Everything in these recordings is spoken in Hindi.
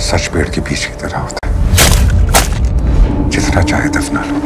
सच पेड़ के बीज की तरह होता है। जितना चाहे दफना लो।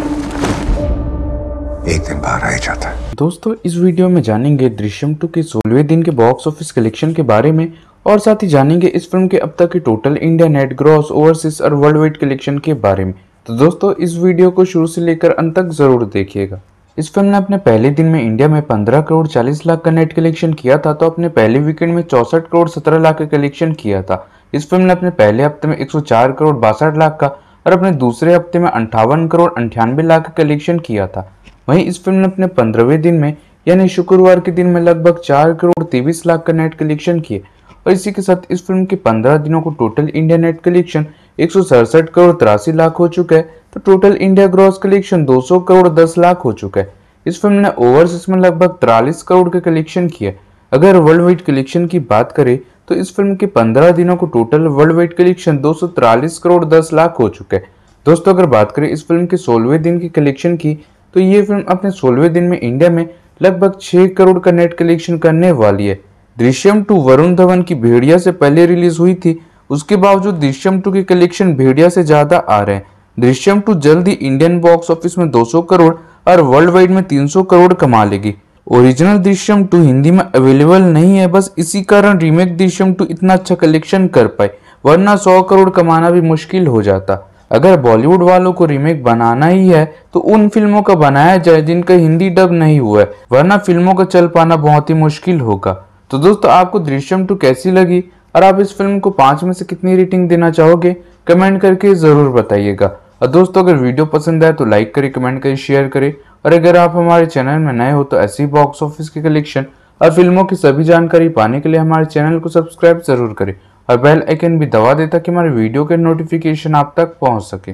एक दिन बाहर आ जाता है। दोस्तों, इस वीडियो में जानेंगे दृश्यम टू के सोलहवें दिन के बॉक्स ऑफ़िस कलेक्शन के बारे में और साथ ही जानेंगे इस फ़िल्म के अब तक के total India net gross overseas और वर्ल्ड वाइड कलेक्शन के बारे में। तो दोस्तों, इस वीडियो को शुरू से लेकर अंत तक ज़रूर देखिएगा। इस फ़िल्म ने अपने पहले दिन में इंडिया में 15 करोड़ 40 लाख का नेट कलेक्शन किया था तो अपने पहले वीकेंड में चौसठ करोड़ 17 लाख का कलेक्शन किया था। इस फ़िल्म ने अपने पहले हफ़्ते में 104 करोड़ बासठ लाख का और अपने दूसरे हफ़्ते में अंठावन करोड़ अंठानवे लाख का कलेक्शन किया था। वहीं इस फ़िल्म ने अपने पंद्रहवें दिन में, यानी शुक्रवार के दिन में लगभग चार करोड़ तेईस लाख का नेट कलेक्शन किए और इसी के साथ इस फ़िल्म के पंद्रह दिनों को टोटल इंडिया नेट कलेक्शन एक सौ सड़सठ करोड़ तिरासी लाख हो चुका है तो total India gross collection 200 crore 10 lakh हो चुका है। इस फ़िल्म ने ओवरसीज में लगभग तिरालीस करोड़ के कलेक्शन किया। अगर वर्ल्ड वाइड कलेक्शन की बात करें तो इस फ़िल्म के 15 दिनों को टोटल वर्ल्ड वाइड कलेक्शन दो करोड़ 10 लाख हो चुका है। दोस्तों, अगर बात करें इस फ़िल्म के सोलहवें दिन की कलेक्शन की तो ये फ़िल्म अपने सोलहवें दिन में इंडिया में लगभग 6 करोड़ का नेट कलेक्शन करने वाली है। दृश्यम टू वरुण धवन की भेड़िया से पहले रिलीज़ हुई थी, उसके बावजूद दृश्यम टू के कलेक्शन भेड़िया से ज़्यादा आ रहे हैं। दृश्यम टू जल्द ही इंडियन बॉक्स ऑफ़िस में 200 करोड़ और वर्ल्ड वाइड में 300 करोड़ कमा लेगी। ओरिजिनल दृश्यम टू हिंदी में अवेलेबल नहीं है, बस इसी कारण रीमेक दृश्यम टू इतना अच्छा कलेक्शन कर पाए, वरना 100 करोड़ कमाना भी मुश्किल हो जाता। अगर बॉलीवुड वालों को रीमेक बनाना ही है तो उन फ़िल्मों का बनाया जाए जिनका हिंदी डब नहीं हुआ है, वरना फ़िल्मों का चल पाना बहुत ही मुश्किल होगा। तो दोस्तों, आपको दृश्यम टू कैसी लगी? और आप इस फ़िल्म को पाँच में से कितनी रेटिंग देना चाहोगे? कमेंट करके ज़रूर बताइएगा। और दोस्तों, अगर वीडियो पसंद आए तो लाइक करें कमेंट करें शेयर करें। और अगर आप हमारे चैनल में नए हो तो ऐसी बॉक्स ऑफ़िस के कलेक्शन और फ़िल्मों की सभी जानकारी पाने के लिए हमारे चैनल को सब्सक्राइब ज़रूर करें और बेल आइकन भी दबा दे ताकि हमारे वीडियो के नोटिफिकेशन आप तक पहुँच सके।